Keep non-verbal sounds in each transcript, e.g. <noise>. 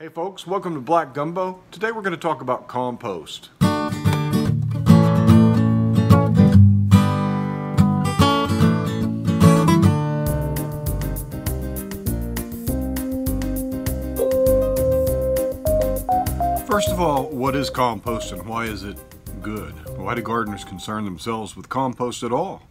Hey folks, welcome to Black Gumbo. Today we're going to talk about compost. First of all, what is compost and why is it good? Why do gardeners concern themselves with compost at all?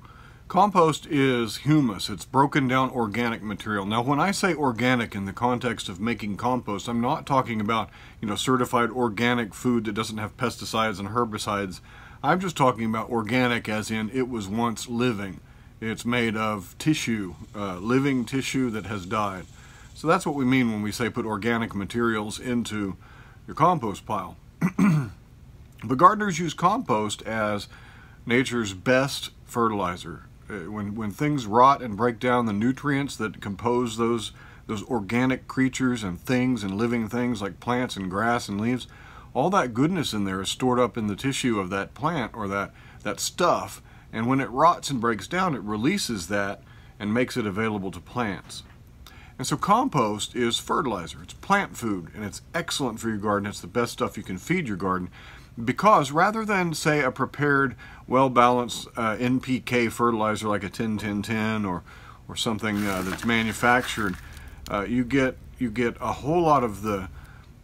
Compost is humus. It's broken down organic material. Now, when I say organic in the context of making compost, I'm not talking about, you know, certified organic food that doesn't have pesticides and herbicides. I'm just talking about organic as in it was once living. It's made of tissue, uh, living tissue that has died. So that's what we mean when we say put organic materials into your compost pile. <clears throat> but gardeners use compost as nature's best fertilizer. Uh, when when things rot and break down the nutrients that compose those those organic creatures and things and living things like plants and grass and leaves, all that goodness in there is stored up in the tissue of that plant or that that stuff. And when it rots and breaks down, it releases that and makes it available to plants. And so compost is fertilizer. It's plant food and it's excellent for your garden. It's the best stuff you can feed your garden because rather than say a prepared well-balanced uh, NPK fertilizer like a 10-10-10 or or something uh, that's manufactured uh, you get you get a whole lot of the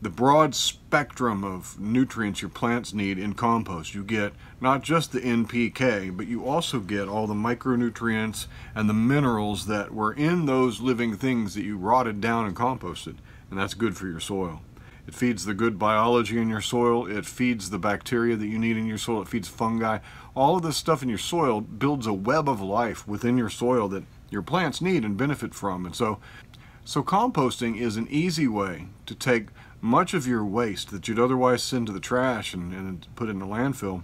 the broad spectrum of nutrients your plants need in compost. You get not just the NPK, but you also get all the micronutrients and the minerals that were in those living things that you rotted down and composted, and that's good for your soil. It feeds the good biology in your soil. It feeds the bacteria that you need in your soil. It feeds fungi. All of this stuff in your soil builds a web of life within your soil that your plants need and benefit from. And so, so composting is an easy way to take much of your waste that you'd otherwise send to the trash and, and put in the landfill,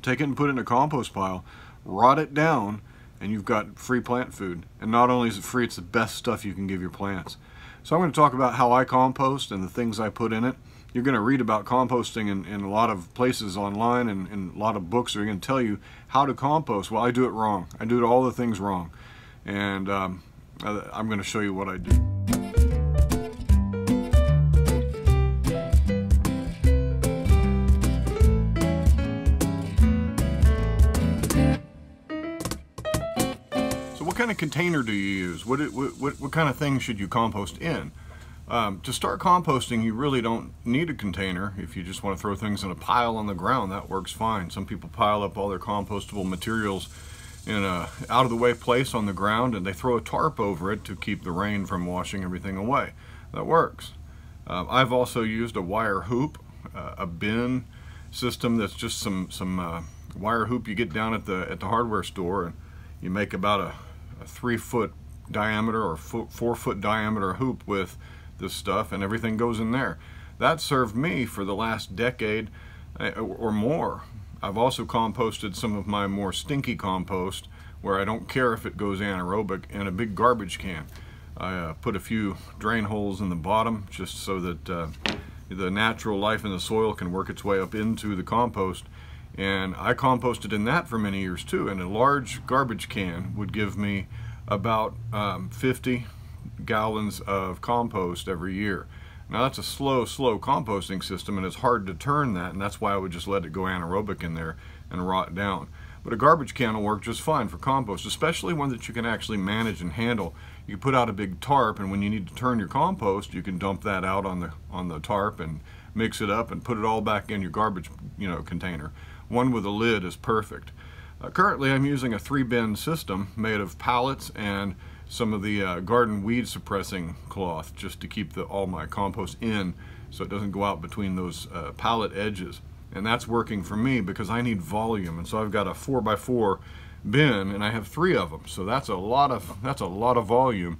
take it and put it in a compost pile, rot it down, and you've got free plant food. And not only is it free, it's the best stuff you can give your plants. So I'm going to talk about how I compost and the things I put in it. You're going to read about composting in, in a lot of places online and, and a lot of books are going to tell you how to compost. Well, I do it wrong. I do all the things wrong. And um, I'm going to show you what I do. Of container do you use? What, what, what kind of things should you compost in? Um, to start composting, you really don't need a container. If you just want to throw things in a pile on the ground, that works fine. Some people pile up all their compostable materials in a out-of-the-way place on the ground and they throw a tarp over it to keep the rain from washing everything away. That works. Uh, I've also used a wire hoop, uh, a bin system that's just some some uh, wire hoop you get down at the at the hardware store and you make about a a three foot diameter or four foot diameter hoop with this stuff and everything goes in there. That served me for the last decade uh, or more. I've also composted some of my more stinky compost where I don't care if it goes anaerobic in a big garbage can. I uh, put a few drain holes in the bottom just so that uh, the natural life in the soil can work its way up into the compost and I composted in that for many years too and a large garbage can would give me about um, 50 gallons of compost every year. Now that's a slow slow composting system and it's hard to turn that and that's why I would just let it go anaerobic in there and rot down. But a garbage can will work just fine for compost especially one that you can actually manage and handle. You put out a big tarp and when you need to turn your compost you can dump that out on the on the tarp and mix it up and put it all back in your garbage you know container one with a lid is perfect. Uh, currently I'm using a three bin system made of pallets and some of the uh, garden weed suppressing cloth just to keep the, all my compost in so it doesn't go out between those uh, pallet edges. And that's working for me because I need volume and so I've got a four by four bin and I have three of them so that's a lot of that's a lot of volume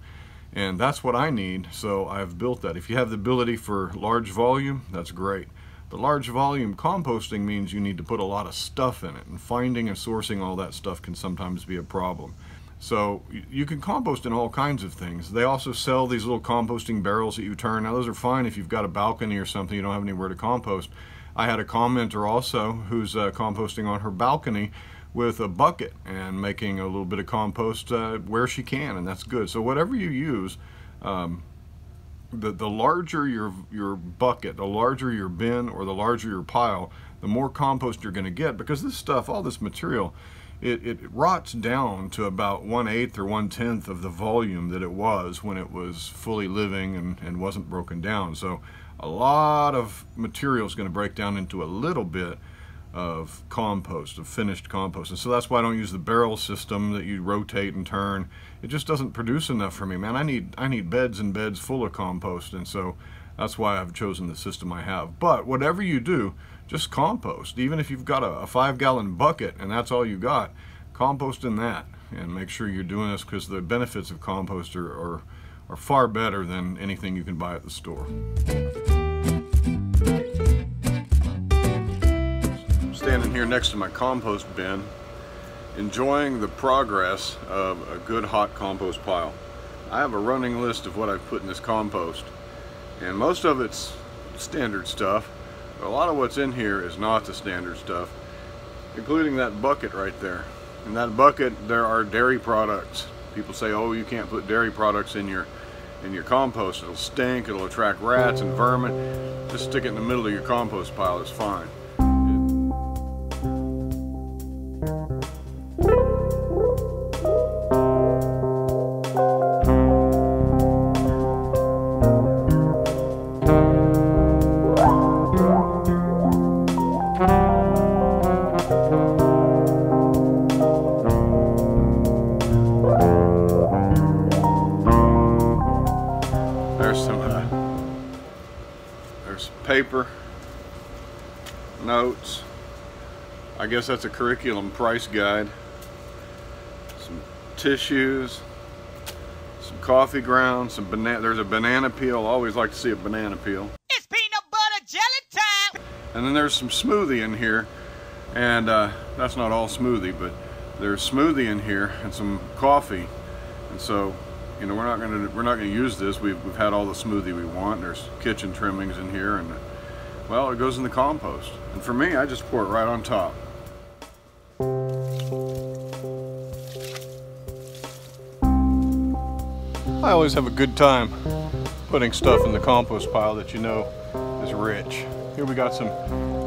and that's what I need so I've built that. If you have the ability for large volume that's great. The large volume composting means you need to put a lot of stuff in it and finding and sourcing all that stuff can sometimes be a problem. So you can compost in all kinds of things. They also sell these little composting barrels that you turn. Now those are fine if you've got a balcony or something, you don't have anywhere to compost. I had a commenter also who's uh, composting on her balcony with a bucket and making a little bit of compost uh, where she can and that's good. So whatever you use, um, the, the larger your, your bucket, the larger your bin, or the larger your pile, the more compost you're going to get because this stuff, all this material, it, it rots down to about one eighth or one tenth of the volume that it was when it was fully living and, and wasn't broken down. So a lot of material is going to break down into a little bit of compost, of finished compost. And so that's why I don't use the barrel system that you rotate and turn. It just doesn't produce enough for me, man. I need I need beds and beds full of compost, and so that's why I've chosen the system I have. But whatever you do, just compost. Even if you've got a, a five gallon bucket and that's all you got, compost in that and make sure you're doing this because the benefits of compost are, are, are far better than anything you can buy at the store. Here next to my compost bin enjoying the progress of a good hot compost pile. I have a running list of what I've put in this compost and most of it's standard stuff but a lot of what's in here is not the standard stuff including that bucket right there. In that bucket there are dairy products. People say oh you can't put dairy products in your in your compost. It'll stink, it'll attract rats and vermin. Just stick it in the middle of your compost pile, it's fine. Guess that's a curriculum price guide. Some tissues, some coffee grounds, some banana. There's a banana peel. Always like to see a banana peel. It's peanut butter jelly time. And then there's some smoothie in here, and uh, that's not all smoothie, but there's smoothie in here and some coffee, and so you know, we're not gonna we're not gonna use this. We've we've had all the smoothie we want. There's kitchen trimmings in here, and well, it goes in the compost. And for me, I just pour it right on top. Always have a good time putting stuff in the compost pile that you know is rich. Here we got some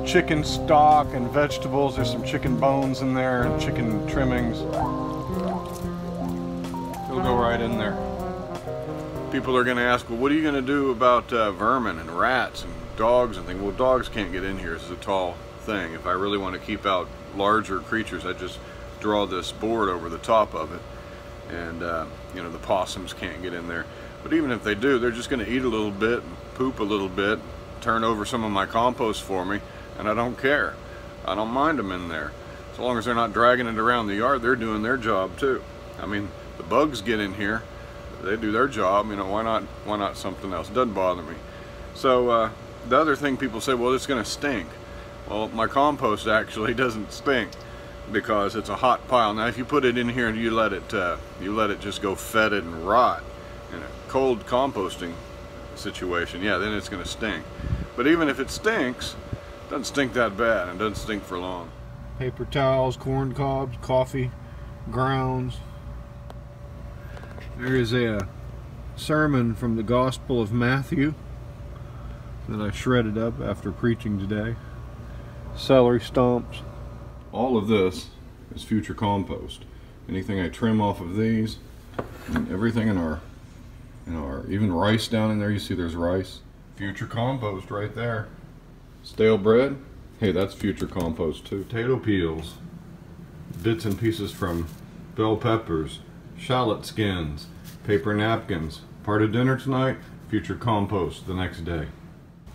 chicken stock and vegetables. There's some chicken bones in there and chicken trimmings It'll go right in there. People are going to ask, well, what are you going to do about uh, vermin and rats and dogs and things? Well, dogs can't get in here. This is a tall thing. If I really want to keep out larger creatures, I just draw this board over the top of it. And, uh, you know, the possums can't get in there. But even if they do, they're just going to eat a little bit, poop a little bit, turn over some of my compost for me, and I don't care. I don't mind them in there. So long as they're not dragging it around the yard, they're doing their job too. I mean, the bugs get in here, they do their job, you know, why not, why not something else? It doesn't bother me. So uh, the other thing people say, well, it's gonna stink. Well, my compost actually <laughs> doesn't stink because it's a hot pile. Now, if you put it in here and you let it, uh, you let it just go fetid and rot in a cold composting situation, yeah, then it's gonna stink. But even if it stinks, it doesn't stink that bad and doesn't stink for long. Paper towels, corn cobs, coffee, grounds, there is a sermon from the Gospel of Matthew that I shredded up after preaching today. Celery stumps. All of this is future compost. Anything I trim off of these, and everything in our, in our, even rice down in there, you see there's rice. Future compost right there. Stale bread, hey, that's future compost too. Potato peels, bits and pieces from bell peppers, shallot skins, paper napkins. Part of dinner tonight, future compost the next day.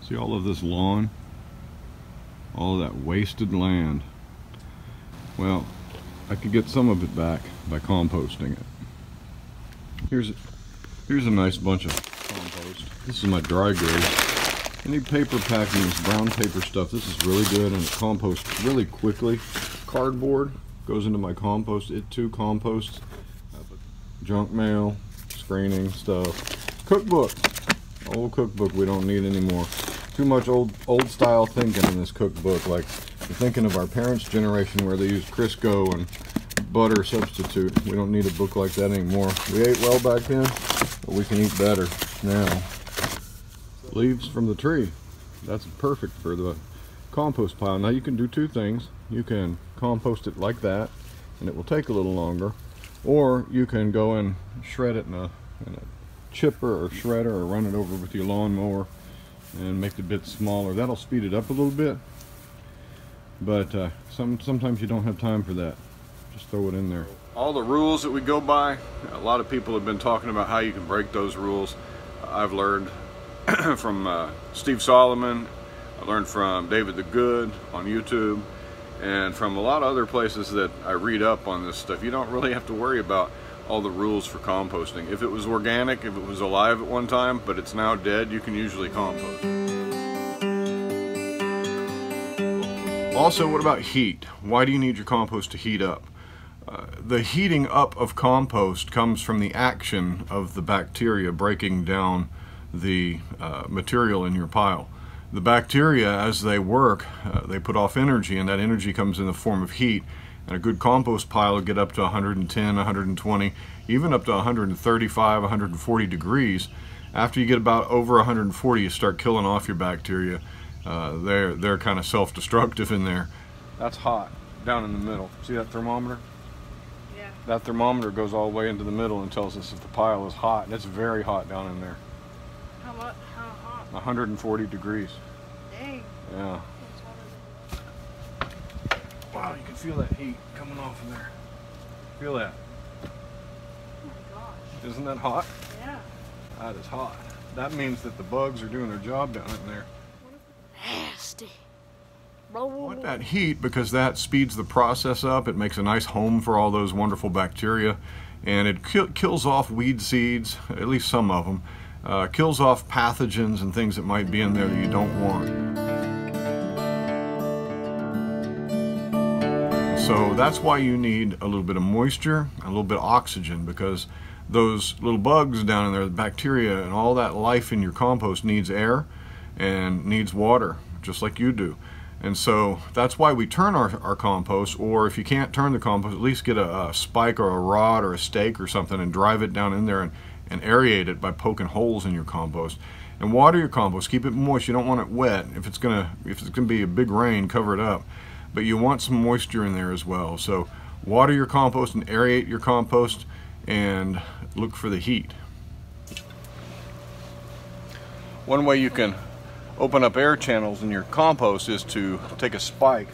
See all of this lawn? All of that wasted land. Well, I could get some of it back by composting it. Here's a, here's a nice bunch of compost. This is my dry grade. Any paper packing, this brown paper stuff, this is really good and it composts really quickly. Cardboard goes into my compost. It too composts uh, junk mail, screening stuff. Cookbook. Old cookbook we don't need anymore. Too much old old style thinking in this cookbook. Like you're thinking of our parents' generation where they used Crisco and butter substitute. We don't need a book like that anymore. We ate well back then, but we can eat better now. leaves from the tree. That's perfect for the compost pile. Now you can do two things. You can compost it like that and it will take a little longer or you can go and shred it in a, in a chipper or shredder or run it over with your lawnmower and make the bits smaller. That'll speed it up a little bit but uh, some sometimes you don't have time for that. Just throw it in there. All the rules that we go by, a lot of people have been talking about how you can break those rules. I've learned <clears throat> from uh, Steve Solomon, I learned from David the Good on YouTube, and from a lot of other places that I read up on this stuff. You don't really have to worry about all the rules for composting. If it was organic, if it was alive at one time, but it's now dead, you can usually compost. Also, what about heat? Why do you need your compost to heat up? Uh, the heating up of compost comes from the action of the bacteria breaking down the uh, material in your pile. The bacteria, as they work, uh, they put off energy, and that energy comes in the form of heat. And a good compost pile will get up to 110, 120, even up to 135, 140 degrees. After you get about over 140, you start killing off your bacteria uh, they're they're kind of self-destructive in there. That's hot down in the middle. See that thermometer? Yeah. That thermometer goes all the way into the middle and tells us if the pile is hot. And it's very hot down in there. How much? How hot? 140 degrees. Dang. Yeah. Wow, you can feel that heat coming off in there. Feel that. Oh my gosh. Isn't that hot? Yeah. That is hot. That means that the bugs are doing their job down in there. Nasty. Roll, roll, want that heat because that speeds the process up. It makes a nice home for all those wonderful bacteria, and it kill, kills off weed seeds, at least some of them. Uh, kills off pathogens and things that might be in there that you don't want. So that's why you need a little bit of moisture, a little bit of oxygen, because those little bugs down in there, the bacteria and all that life in your compost needs air and needs water, just like you do. And so that's why we turn our, our compost, or if you can't turn the compost, at least get a, a spike or a rod or a stake or something and drive it down in there and, and aerate it by poking holes in your compost. And water your compost, keep it moist. You don't want it wet. If it's gonna if it's gonna be a big rain, cover it up. But you want some moisture in there as well. So water your compost and aerate your compost and look for the heat. One way you can open up air channels in your compost is to take a spike.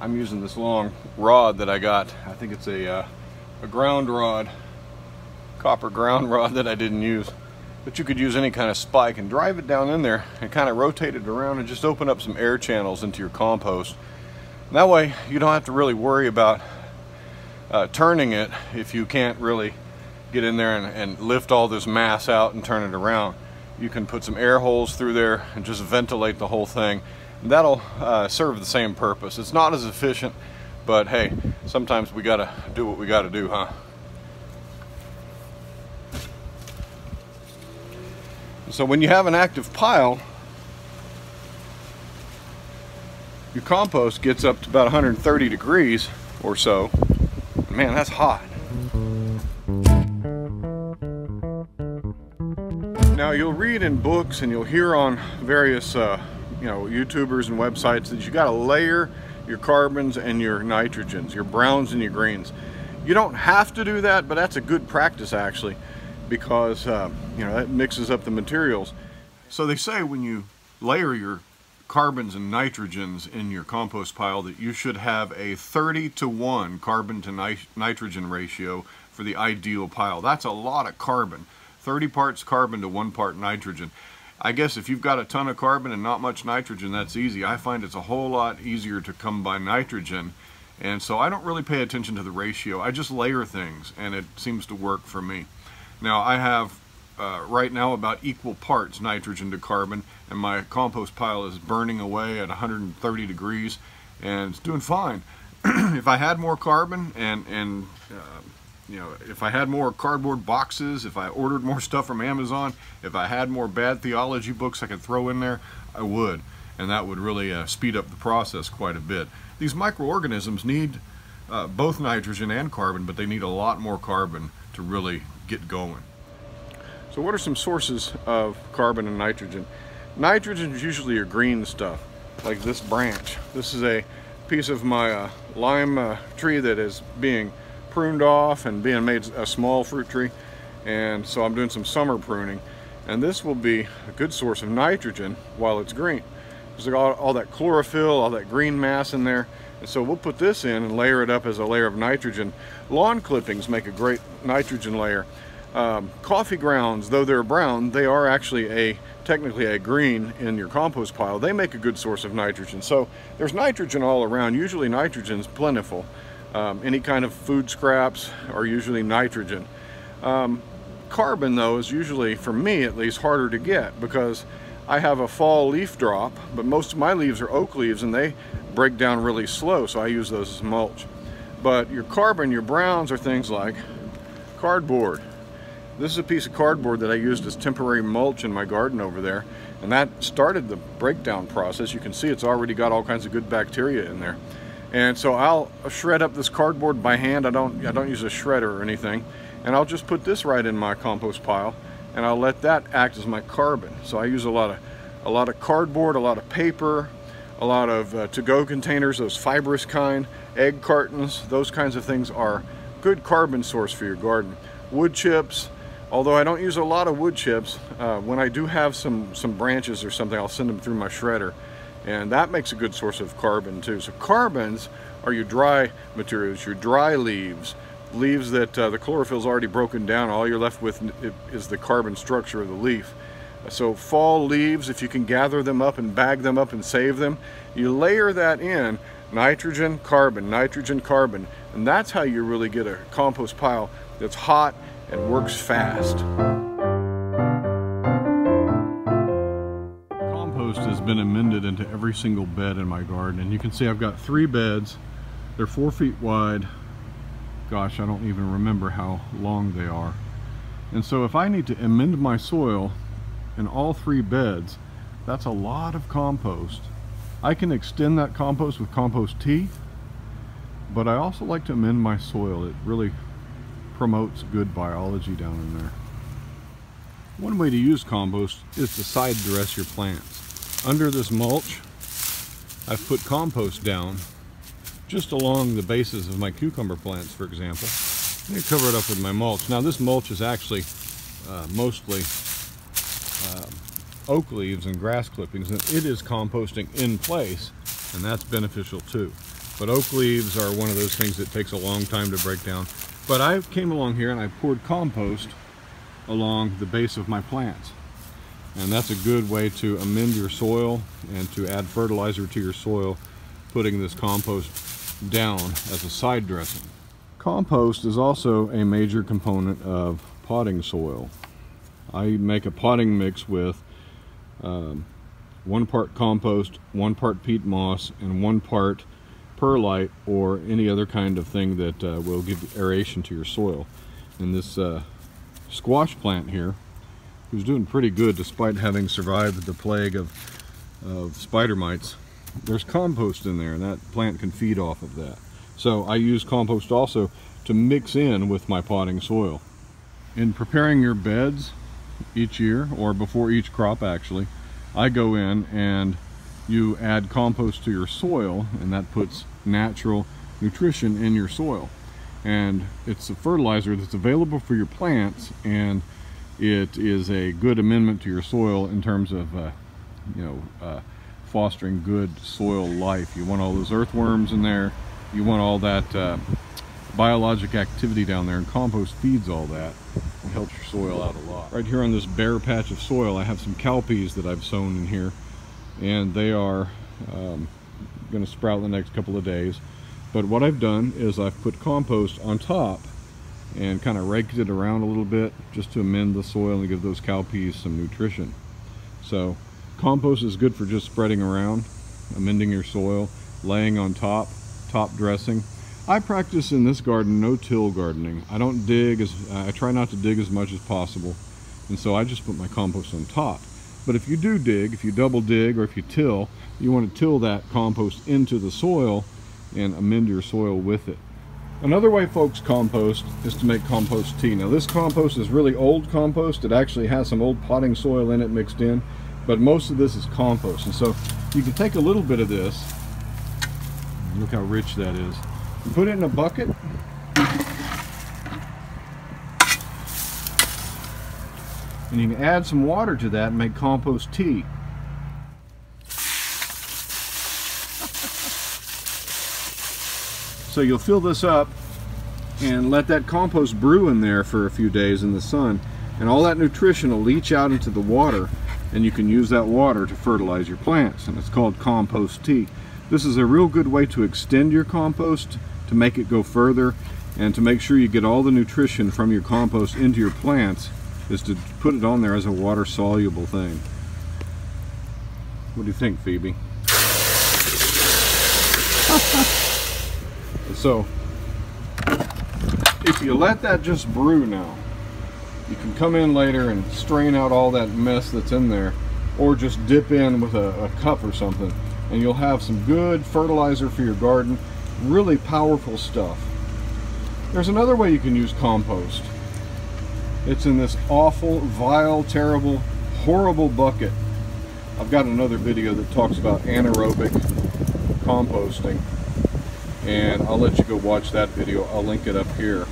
I'm using this long rod that I got. I think it's a, uh, a ground rod, copper ground <laughs> rod that I didn't use. But you could use any kind of spike and drive it down in there and kind of rotate it around and just open up some air channels into your compost. And that way you don't have to really worry about uh, turning it if you can't really get in there and, and lift all this mass out and turn it around you can put some air holes through there and just ventilate the whole thing. And that'll uh, serve the same purpose. It's not as efficient, but hey, sometimes we gotta do what we gotta do, huh? So when you have an active pile, your compost gets up to about 130 degrees or so. Man, that's hot. Now you'll read in books and you'll hear on various uh, you know YouTubers and websites that you got to layer your carbons and your nitrogens, your browns and your greens. You don't have to do that, but that's a good practice actually because uh, you know that mixes up the materials. So they say when you layer your carbons and nitrogens in your compost pile that you should have a 30 to 1 carbon to nit nitrogen ratio for the ideal pile. That's a lot of carbon. 30 parts carbon to 1 part nitrogen. I guess if you've got a ton of carbon and not much nitrogen, that's easy. I find it's a whole lot easier to come by nitrogen. And so I don't really pay attention to the ratio. I just layer things and it seems to work for me. Now I have uh, right now about equal parts nitrogen to carbon and my compost pile is burning away at 130 degrees and it's doing fine. <clears throat> if I had more carbon and, and uh, you know, if I had more cardboard boxes, if I ordered more <laughs> stuff from Amazon, if I had more bad theology books I could throw in there, I would. And that would really uh, speed up the process quite a bit. These microorganisms need uh, both nitrogen and carbon, but they need a lot more carbon to really get going. So what are some sources of carbon and nitrogen? Nitrogen is usually your green stuff, like this branch. This is a piece of my uh, lime uh, tree that is being pruned off and being made a small fruit tree. And so I'm doing some summer pruning. And this will be a good source of nitrogen while it's green. There's all, all that chlorophyll, all that green mass in there. And so we'll put this in and layer it up as a layer of nitrogen. Lawn clippings make a great nitrogen layer. Um, coffee grounds, though they're brown, they are actually a technically a green in your compost pile. They make a good source of nitrogen. So there's nitrogen all around. Usually nitrogen's plentiful. Um, any kind of food scraps are usually nitrogen. Um, carbon though is usually, for me at least, harder to get because I have a fall leaf drop, but most of my leaves are oak leaves and they break down really slow, so I use those as mulch. But your carbon, your browns are things like cardboard. This is a piece of cardboard that I used as temporary mulch in my garden over there, and that started the breakdown process. You can see it's already got all kinds of good bacteria in there. And so I'll shred up this cardboard by hand. I don't, I don't use a shredder or anything. And I'll just put this right in my compost pile and I'll let that act as my carbon. So I use a lot of, a lot of cardboard, a lot of paper, a lot of uh, to-go containers, those fibrous kind, egg cartons, those kinds of things are good carbon source for your garden. Wood chips, although I don't use a lot of wood chips, uh, when I do have some, some branches or something, I'll send them through my shredder. And that makes a good source of carbon too. So carbons are your dry materials, your dry leaves, leaves that uh, the chlorophyll's already broken down. All you're left with is the carbon structure of the leaf. So fall leaves, if you can gather them up and bag them up and save them, you layer that in, nitrogen, carbon, nitrogen, carbon, and that's how you really get a compost pile that's hot and works fast. Been amended into every single bed in my garden, and you can see I've got three beds. They're four feet wide. Gosh, I don't even remember how long they are. And so if I need to amend my soil in all three beds, that's a lot of compost. I can extend that compost with compost tea, but I also like to amend my soil. It really promotes good biology down in there. One way to use compost is to side dress your plants. Under this mulch, I've put compost down just along the bases of my cucumber plants, for example. And I cover it up with my mulch. Now this mulch is actually uh, mostly uh, oak leaves and grass clippings and it is composting in place and that's beneficial too. But oak leaves are one of those things that takes a long time to break down. But I came along here and I poured compost along the base of my plants. And that's a good way to amend your soil and to add fertilizer to your soil, putting this compost down as a side dressing. Compost is also a major component of potting soil. I make a potting mix with um, one part compost, one part peat moss, and one part perlite or any other kind of thing that uh, will give aeration to your soil. And this uh, squash plant here, who's doing pretty good despite having survived the plague of, of spider mites, there's compost in there and that plant can feed off of that. So I use compost also to mix in with my potting soil. In preparing your beds, each year or before each crop actually I go in and you add compost to your soil and that puts natural nutrition in your soil and it's a fertilizer that's available for your plants and it is a good amendment to your soil in terms of uh, you know uh, fostering good soil life you want all those earthworms in there you want all that uh, biologic activity down there and compost feeds all that and helps your soil out a lot. Right here on this bare patch of soil I have some cowpeas that I've sown in here and they are um, going to sprout in the next couple of days. But what I've done is I've put compost on top and kind of raked it around a little bit just to amend the soil and give those cowpeas some nutrition. So compost is good for just spreading around, amending your soil, laying on top, top dressing. I practice in this garden no-till gardening. I don't dig as I try not to dig as much as possible, and so I just put my compost on top. But if you do dig, if you double dig or if you till, you want to till that compost into the soil and amend your soil with it. Another way folks compost is to make compost tea. Now this compost is really old compost. It actually has some old potting soil in it mixed in. but most of this is compost. And so you can take a little bit of this, look how rich that is, and put it in a bucket. And you can add some water to that and make compost tea. So you'll fill this up and let that compost brew in there for a few days in the sun and all that nutrition will leach out into the water and you can use that water to fertilize your plants and it's called compost tea. This is a real good way to extend your compost to make it go further and to make sure you get all the nutrition from your compost into your plants is to put it on there as a water soluble thing. What do you think Phoebe? <laughs> So, if you let that just brew now, you can come in later and strain out all that mess that's in there, or just dip in with a, a cup or something, and you'll have some good fertilizer for your garden. Really powerful stuff. There's another way you can use compost. It's in this awful, vile, terrible, horrible bucket. I've got another video that talks about anaerobic composting and I'll let you go watch that video. I'll link it up here.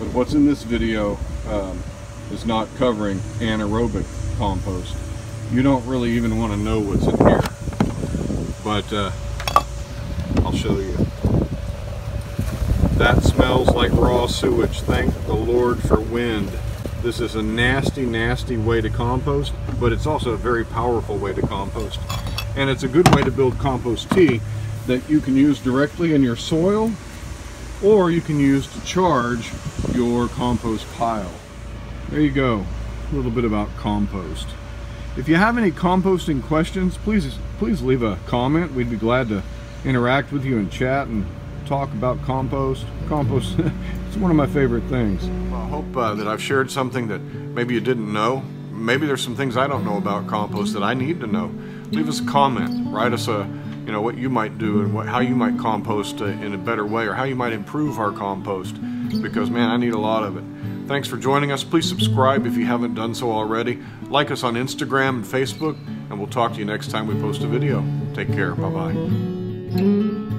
But what's in this video um, is not covering anaerobic compost. You don't really even want to know what's in here. But uh, I'll show you. That smells like raw sewage. Thank the Lord for wind. This is a nasty, nasty way to compost, but it's also a very powerful way to compost. And it's a good way to build compost tea that you can use directly in your soil or you can use to charge your compost pile. There you go, a little bit about compost. If you have any composting questions, please please leave a comment. We'd be glad to interact with you and chat and talk about compost. Compost, <laughs> it's one of my favorite things. Well, I hope uh, that I've shared something that maybe you didn't know. Maybe there's some things I don't know about compost that I need to know. Leave us a comment, write us a you know what you might do and what, how you might compost uh, in a better way or how you might improve our compost because man I need a lot of it. Thanks for joining us. Please subscribe if you haven't done so already. Like us on Instagram and Facebook and we'll talk to you next time we post a video. Take care. Bye bye